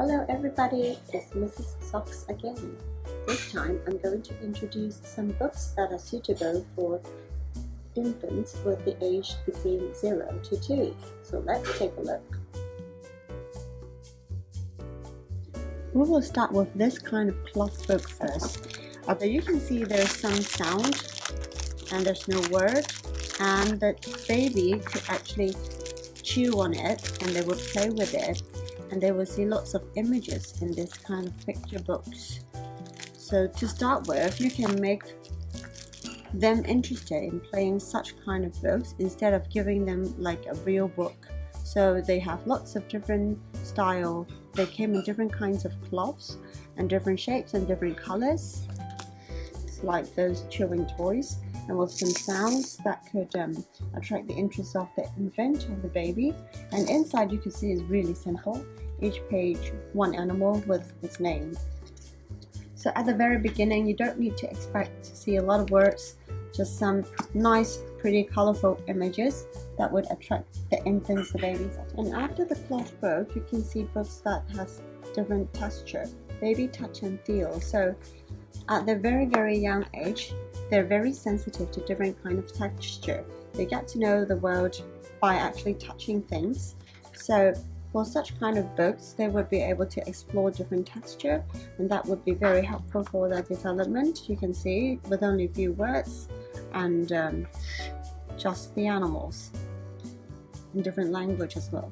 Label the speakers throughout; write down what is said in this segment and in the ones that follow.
Speaker 1: Hello everybody, it's Mrs. Socks again. This time I'm going to introduce some books that are suitable for infants with the age between 0 to 2. So let's take a look. We will start with this kind of cloth book first. Although you can see there's some sound and there's no word and the baby could actually chew on it and they would play with it and they will see lots of images in this kind of picture books. So to start with, you can make them interested in playing such kind of books instead of giving them like a real book. So they have lots of different style. They came in different kinds of cloths and different shapes and different colors. It's like those chewing toys and with some sounds that could um, attract the interest of the infant or the baby. And inside you can see is really simple. Each page, one animal with its name. So at the very beginning, you don't need to expect to see a lot of words, just some nice, pretty, colorful images that would attract the infants, the babies. And after the cloth book, you can see books that has different texture, baby touch and feel. So at the very, very young age, they're very sensitive to different kind of texture. They get to know the world by actually touching things. So for such kind of books, they would be able to explore different texture and that would be very helpful for their development. You can see with only few words and um, just the animals in different language as well.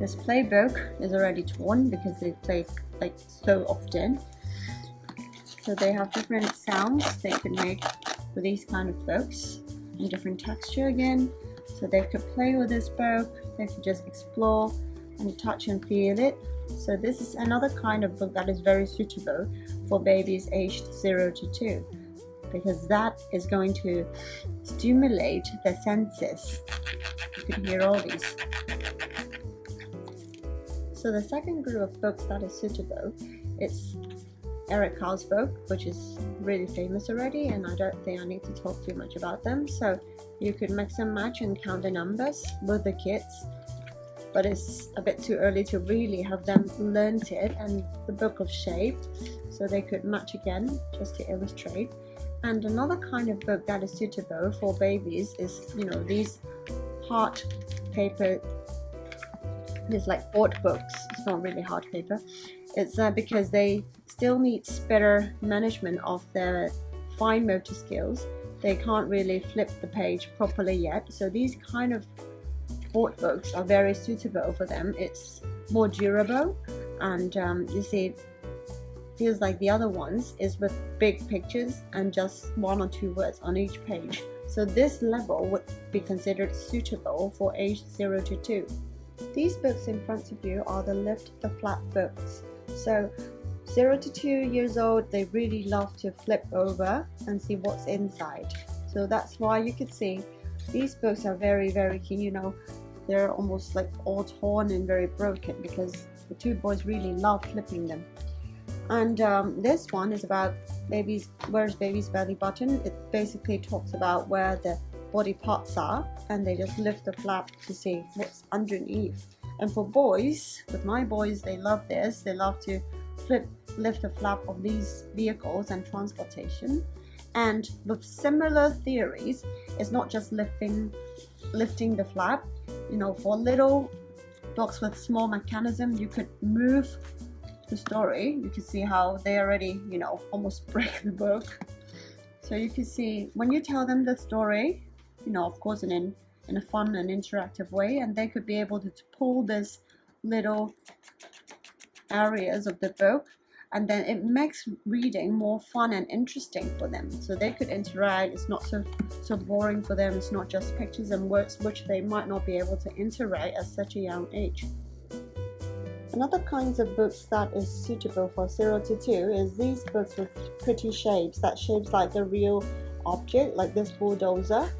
Speaker 1: This playbook is already torn because they play like so often so they have different sounds they could make with these kind of books and different texture again. So they could play with this book, they could just explore and touch and feel it. So this is another kind of book that is very suitable for babies aged 0 to 2 because that is going to stimulate the senses. You can hear all these. So the second group of books that is suitable is Eric Carle's book, which is really famous already, and I don't think I need to talk too much about them. So you could mix and match and count the numbers with the kids, but it's a bit too early to really have them learnt it. And the book of shape, so they could match again just to illustrate. And another kind of book that is suitable for babies is, you know, these hard paper. It's like board books. It's not really hard paper. It's uh, because they still needs better management of their fine motor skills. They can't really flip the page properly yet. So these kind of board books are very suitable for them. It's more durable and um, you see feels like the other ones is with big pictures and just one or two words on each page. So this level would be considered suitable for age 0 to 2. These books in front of you are the lift the flap books. So 0 to 2 years old, they really love to flip over and see what's inside. So that's why you can see these books are very, very keen. You know, they're almost like all torn and very broken because the two boys really love flipping them. And um, this one is about baby's, where's baby's belly button. It basically talks about where the body parts are and they just lift the flap to see what's underneath. And for boys, with my boys, they love this. They love to flip, lift the flap of these vehicles and transportation. And with similar theories, it's not just lifting, lifting the flap. You know, for little dogs with small mechanism, you could move the story. You can see how they already, you know, almost break the book. So you can see when you tell them the story, you know, of course, in in, in a fun and interactive way, and they could be able to, to pull this little areas of the book and then it makes reading more fun and interesting for them. So they could interact it's not so so boring for them it's not just pictures and words which they might not be able to interact at such a young age. Another kinds of books that is suitable for 0 to 2 is these books with pretty shapes that shapes like a real object like this bulldozer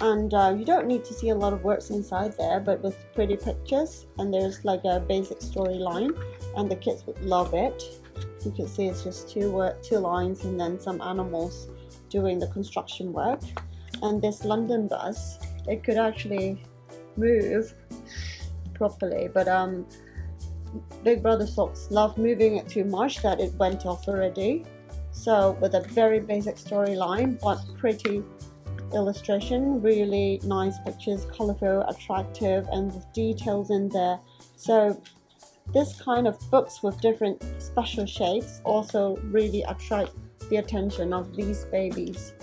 Speaker 1: and uh, you don't need to see a lot of words inside there but with pretty pictures and there's like a basic storyline and the kids would love it you can see it's just two word, two lines and then some animals doing the construction work and this London bus it could actually move properly but um Big Brother Socks loved moving it too much that it went off already. So with a very basic storyline but pretty illustration, really nice pictures, colorful, attractive and with details in there. So this kind of books with different special shapes also really attract the attention of these babies.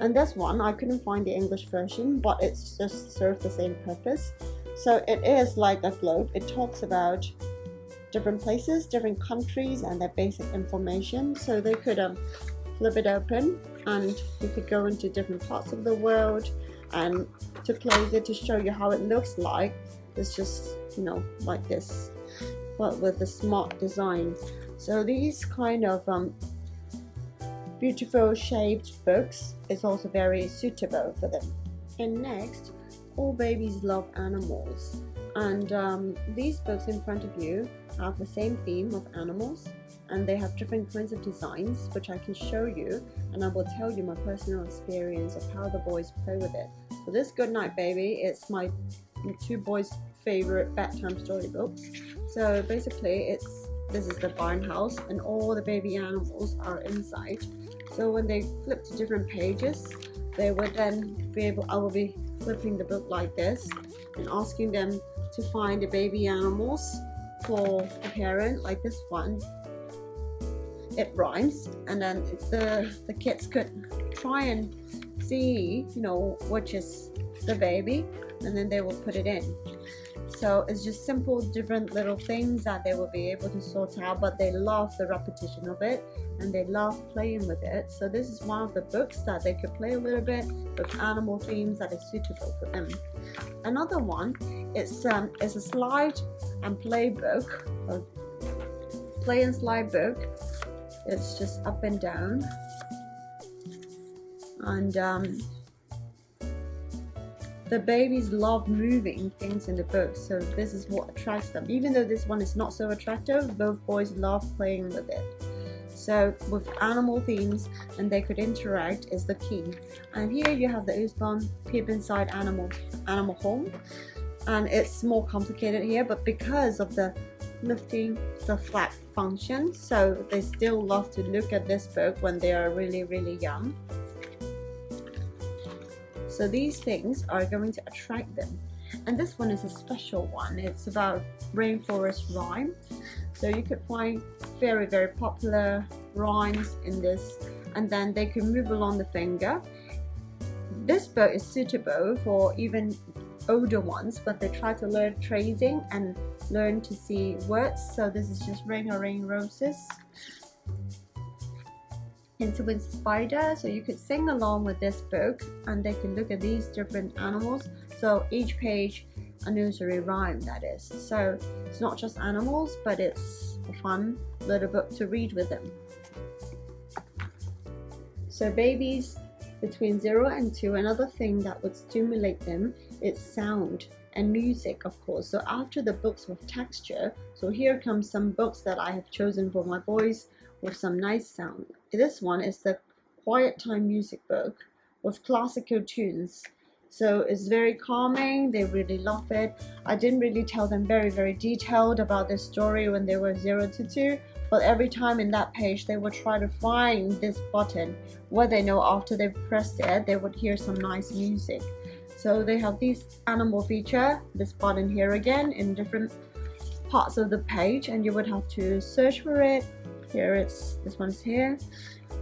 Speaker 1: And this one, I couldn't find the English version, but it's just served the same purpose. So it is like a globe. It talks about different places, different countries, and their basic information. So they could um, flip it open, and you could go into different parts of the world, and to close it to show you how it looks like. It's just you know like this, but with a smart design. So these kind of um, beautiful shaped books is also very suitable for them. And next, all babies love animals. And um, these books in front of you have the same theme of animals and they have different kinds of designs which I can show you and I will tell you my personal experience of how the boys play with it. So this Good Night Baby it's my two boys favorite bedtime storybooks. So basically it's this is the barn house and all the baby animals are inside so when they flip to different pages, they would then be able, I will be flipping the book like this and asking them to find the baby animals for a parent, like this one. It rhymes, and then the the kids could try and see, you know, which is the baby, and then they will put it in. So it's just simple, different little things that they will be able to sort out, but they love the repetition of it and they love playing with it. So this is one of the books that they could play a little bit with animal themes that is suitable for them. Another one is um, is a slide and play book, a play and slide book. It's just up and down, and um, the babies love moving things in the book so this is what attracts them. Even though this one is not so attractive both boys love playing with it. So with animal themes and they could interact is the key. And here you have the Usborne peep inside animal animal home. And it's more complicated here but because of the lifting the flap function so they still love to look at this book when they are really really young so these things are going to attract them. And this one is a special one. It's about rainforest rhyme. So you could find very, very popular rhymes in this and then they can move along the finger. This book is suitable for even older ones, but they try to learn tracing and learn to see words. So this is just Ring a Ring Roses. Into with spider. So you could sing along with this book and they can look at these different animals. So each page a nursery rhyme that is. So it's not just animals but it's a fun little book to read with them. So babies between 0 and 2 another thing that would stimulate them is sound and music of course so after the books with texture so here comes some books that I have chosen for my boys with some nice sound. This one is the Quiet Time Music Book with classical tunes. So it's very calming, they really love it. I didn't really tell them very, very detailed about the story when they were 0 to 2, but every time in that page they would try to find this button where they know after they've pressed it, they would hear some nice music. So they have this animal feature, this button here again in different parts of the page and you would have to search for it. Here it's this one's here.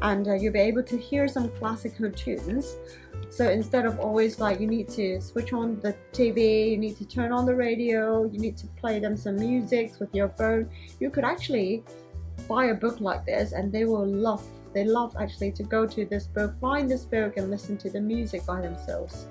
Speaker 1: And uh, you'll be able to hear some classical tunes. So instead of always like you need to switch on the TV you need to turn on the radio you need to play them some music with your phone you could actually buy a book like this and they will love they love actually to go to this book find this book and listen to the music by themselves.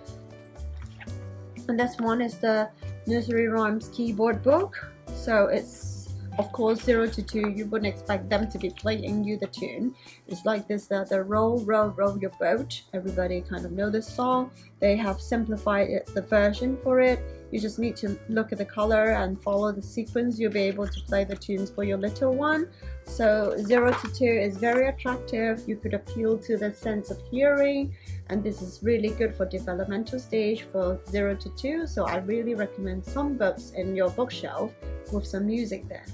Speaker 1: And this one is the nursery rhymes keyboard book. So it's of course 0 to 2 you wouldn't expect them to be playing you the tune. It's like this uh, the row row row your boat. Everybody kind of know this song. They have simplified it, the version for it. You just need to look at the color and follow the sequence. You'll be able to play the tunes for your little one. So 0 to 2 is very attractive. You could appeal to the sense of hearing. And this is really good for developmental stage for 0 to 2 so I really recommend some books in your bookshelf with some music there.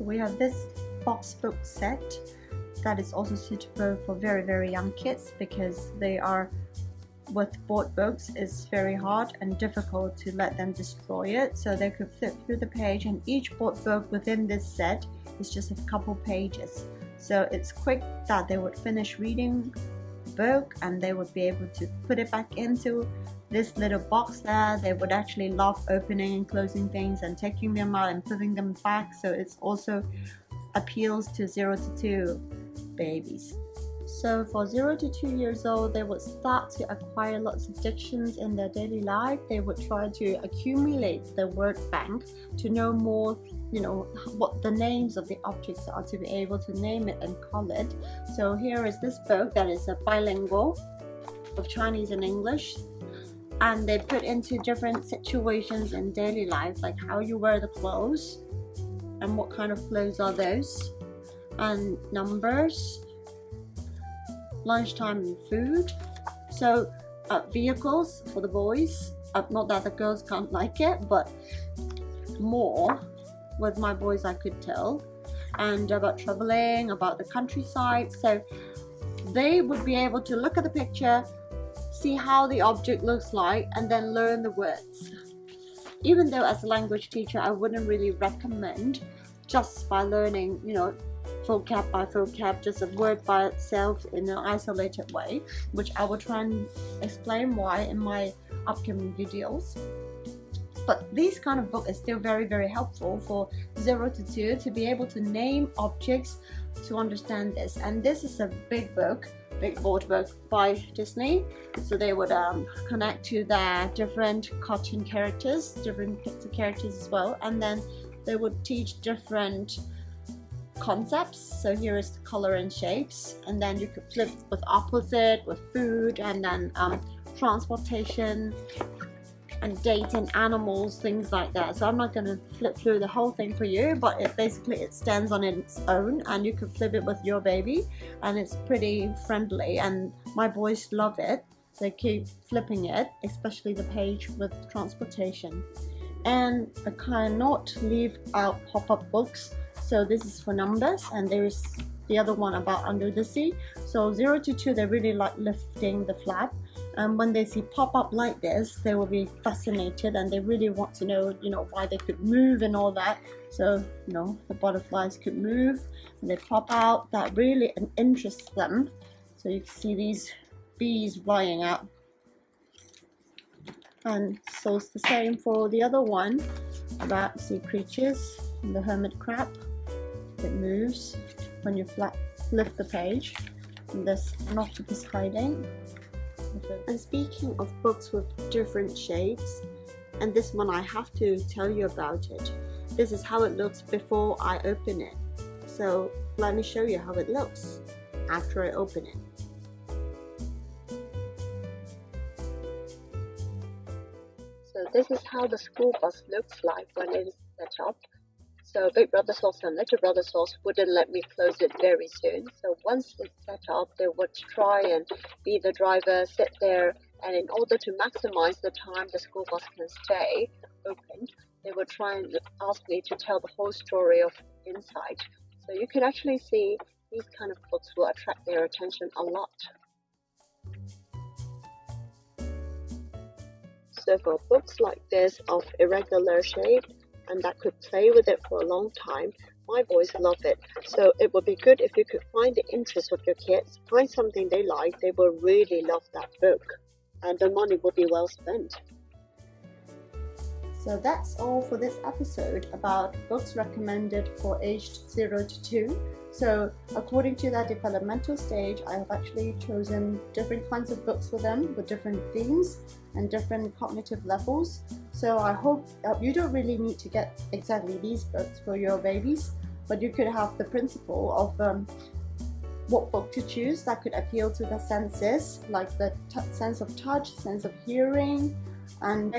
Speaker 1: We have this box book set that is also suitable for very very young kids because they are with board books it's very hard and difficult to let them destroy it. So they could flip through the page and each board book within this set is just a couple pages. So it's quick that they would finish reading and they would be able to put it back into this little box there. They would actually love opening and closing things and taking them out and putting them back. So it's also appeals to 0 to 2 babies so for 0 to 2 years old, they would start to acquire lots of dictions in their daily life. They would try to accumulate the word bank to know more, you know, what the names of the objects are to be able to name it and call it. So here is this book that is a bilingual of Chinese and English. And they put into different situations in daily life, like how you wear the clothes and what kind of clothes are those, and numbers lunchtime and food. So uh, vehicles for the boys, uh, not that the girls can't like it, but more with my boys I could tell. And about traveling, about the countryside. So they would be able to look at the picture, see how the object looks like, and then learn the words. Even though as a language teacher, I wouldn't really recommend just by learning, you know, vocab by vocab, just a word by itself in an isolated way, which I will try and explain why in my upcoming videos. But this kind of book is still very, very helpful for 0 to 2 to be able to name objects to understand this. And this is a big book, big board book by Disney. So they would um, connect to their different cartoon characters, different picture characters as well. And then they would teach different concepts. So here is the color and shapes, and then you could flip with opposite, with food, and then um, transportation and date and animals, things like that. So I'm not going to flip through the whole thing for you, but it basically it stands on its own, and you can flip it with your baby, and it's pretty friendly. And my boys love it. They keep flipping it, especially the page with transportation. And I cannot leave out pop-up books so this is for numbers and there is the other one about under the sea. So 0 to 2 they really like lifting the flap. And when they see pop up like this they will be fascinated and they really want to know you know why they could move and all that. So you know the butterflies could move and they pop out. That really interests them. So you can see these bees flying out. And so it's the same for the other one about sea creatures the hermit crab it moves when you flat, lift the page and there's an octopus hiding. And speaking of books with different shapes and this one I have to tell you about it this is how it looks before I open it. So let me show you how it looks after I open it. So this is how the school bus looks like when it is set up so Big Brother Socks and Little Brother Socks wouldn't let me close it very soon. So once it's set up, they would try and be the driver, sit there, and in order to maximize the time the school bus can stay open, they would try and ask me to tell the whole story of inside. So you can actually see these kind of books will attract their attention a lot. So for books like this of irregular shape, and that could play with it for a long time, my boys love it. So it would be good if you could find the interest of your kids, find something they like, they will really love that book, and the money will be well spent. So that's all for this episode about books recommended for aged 0 to 2. So according to their developmental stage, I have actually chosen different kinds of books for them with different themes and different cognitive levels. So I hope uh, you don't really need to get exactly these books for your babies, but you could have the principle of um, what book to choose that could appeal to the senses, like the sense of touch, sense of hearing, and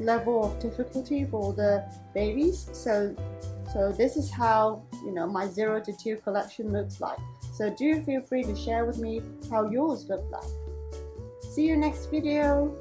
Speaker 1: level of difficulty for the babies. So, so this is how you know my zero to two collection looks like. So do feel free to share with me how yours look like. See you next video.